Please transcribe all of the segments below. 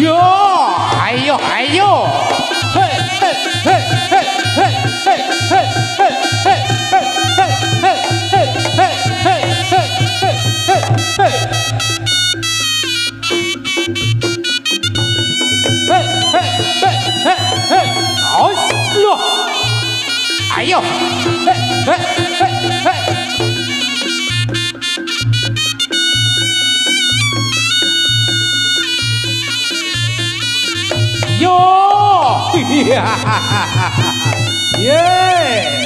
哟，哎呦哎呦，嘿嘿嘿嘿嘿嘿嘿嘿嘿嘿嘿嘿嘿嘿嘿嘿嘿嘿。嘿嘿嘿嘿嘿，好咯！哎呦，yeah.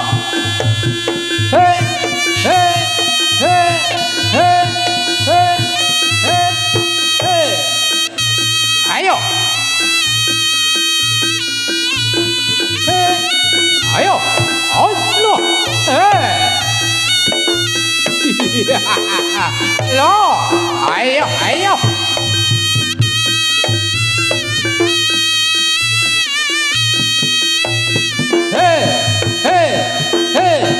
咯，哎呦，哎呦！嘿，嘿，嘿，嘿，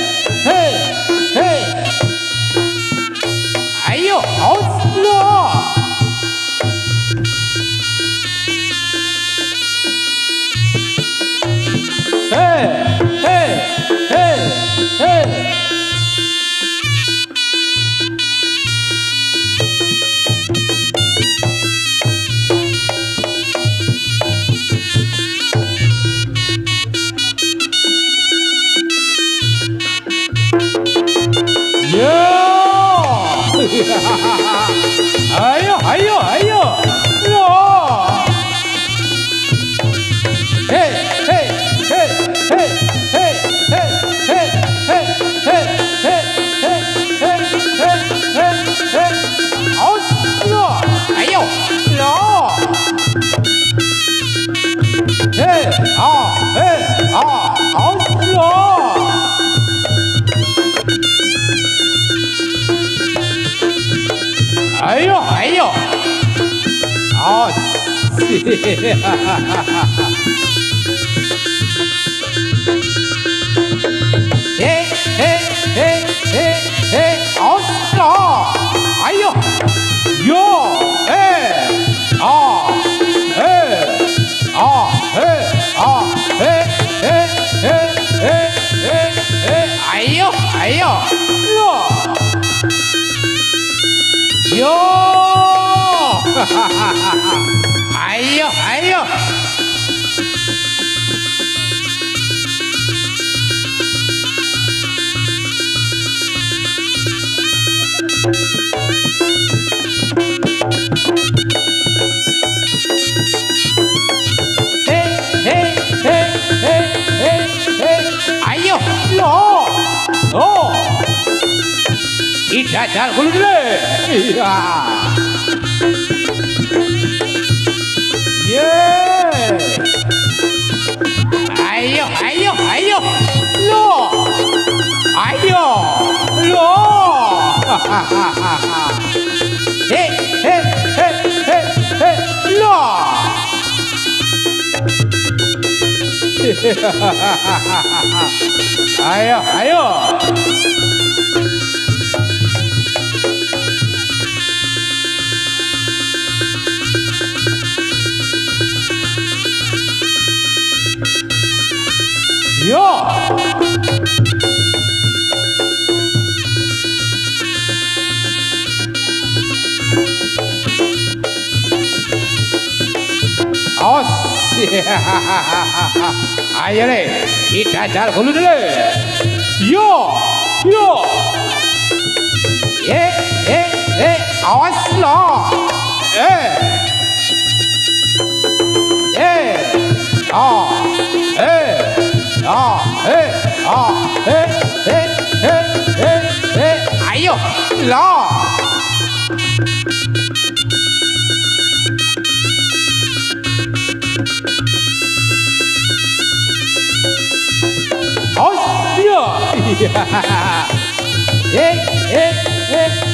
Ha ha ha ha! 哎呦，哎呦！Jajal kulit leh. Iya. Hey, hey, hey, hey, hey, ayo, ayo. Yo. Yo. Ayo le, kita jal kulu dulu. Yo, yo. Ye, ye, ye, awas lo. Eh. Eh. oh. Eh. ah, Eh. ah, Eh. Eh. Eh. Eh. hey, ayo, lo. Hey, hey, hey.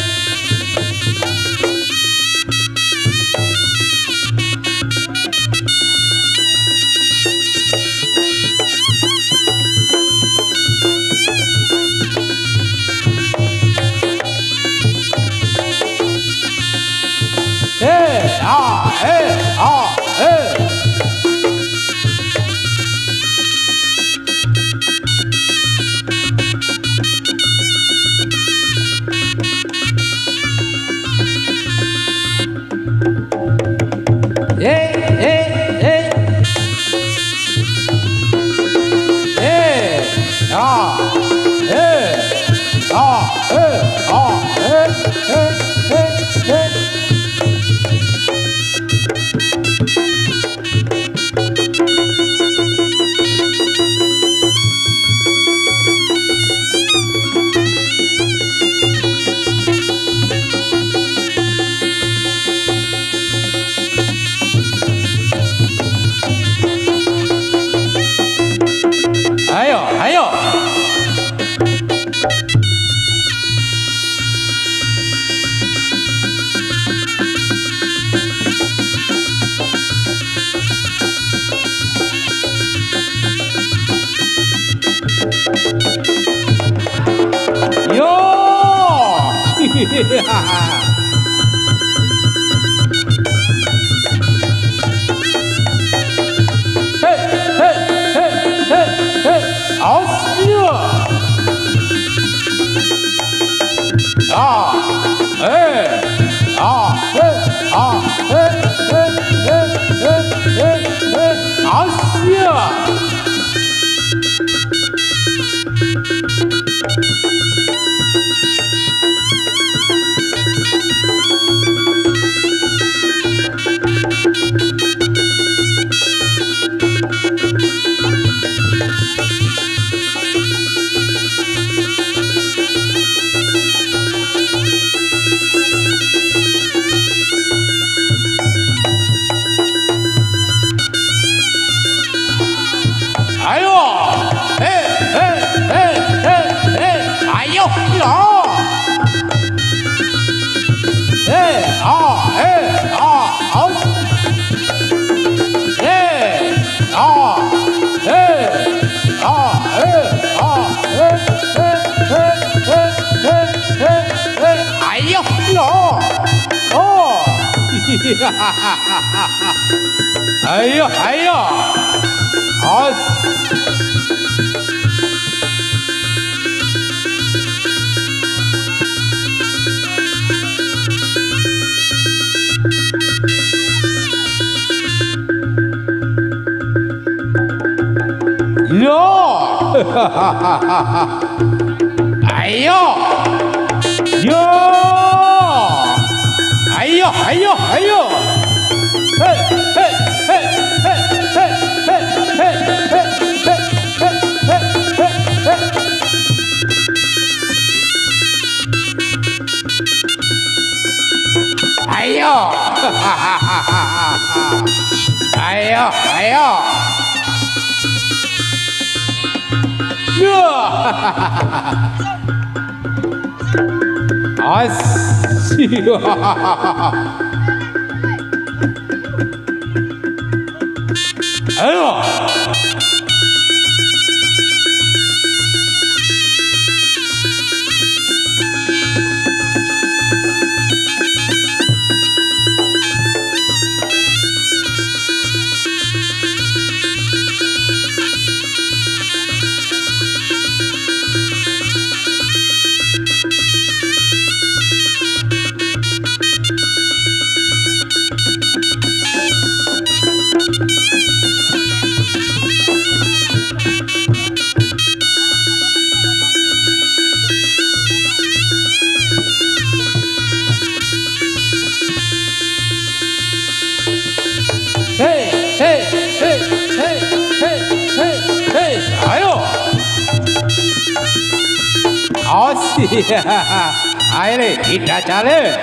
哎呀，哎呀，好、啊。哟，哈哈哈哈哈哈！哎呦，哟。呀，哎呀，呀，哈哈哈哈哈，哎，哈哈哈哈哈。Ayo nih, tidak jalan.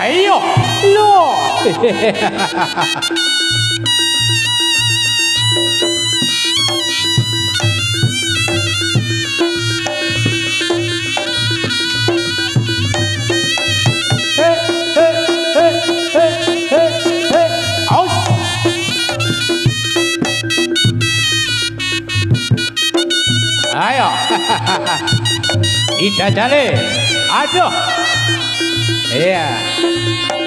Hey, hey, hey, hey, hey, hey, aus. Ayo. Tidak jalan. Aduh. Iya. Yeah.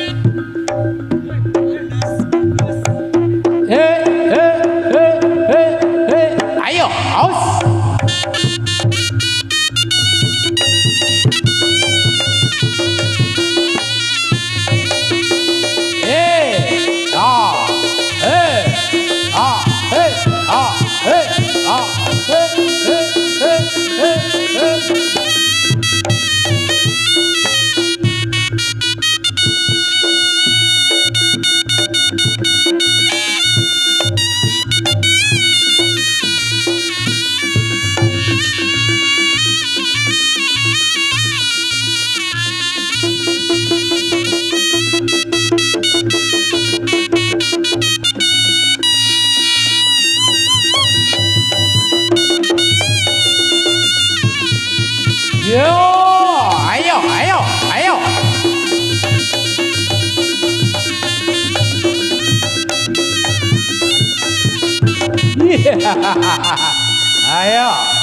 哈哈哈！哈，哎呦。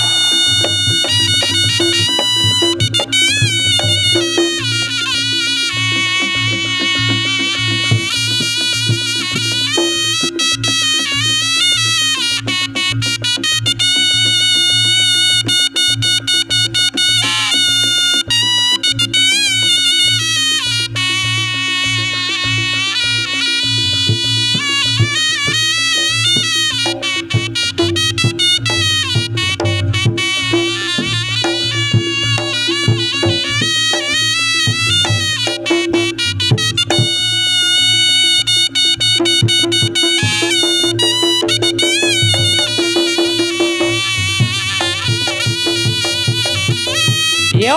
Ayo. Yo,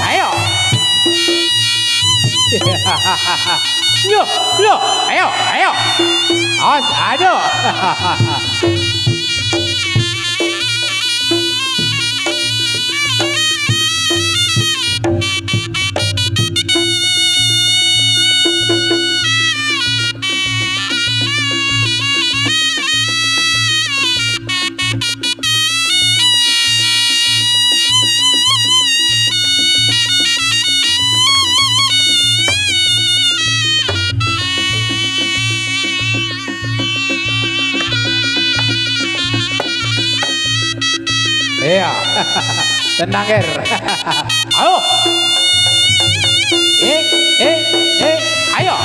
ayo. Yo, yo, ayo, ayo. Awas, aduh. Iya. Tenang, Ger. Ayo. Eh, eh, eh, ayo.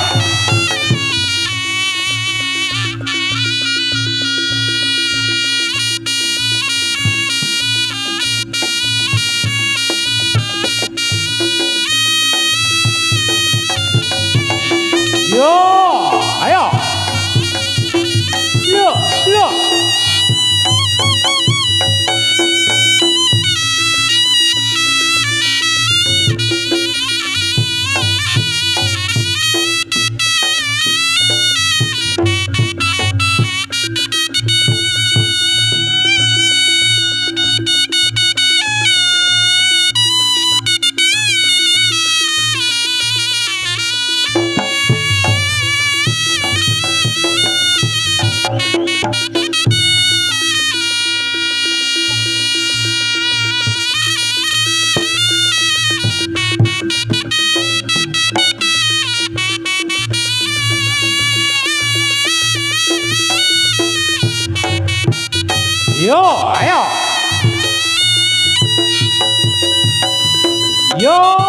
Yo, ayo. Yo, ayo. Yo.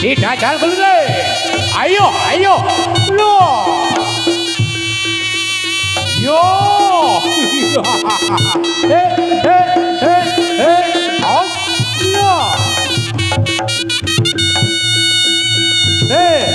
dijajal kulite ayo ayo lo yo eh eh eh eh oh yo eh